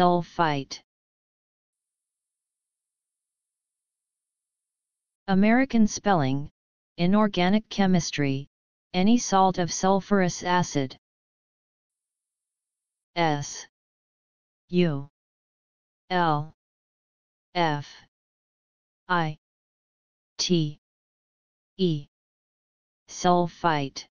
sulfite. American spelling, Inorganic chemistry, any salt of sulfurous acid. S U L F I T E Sulfite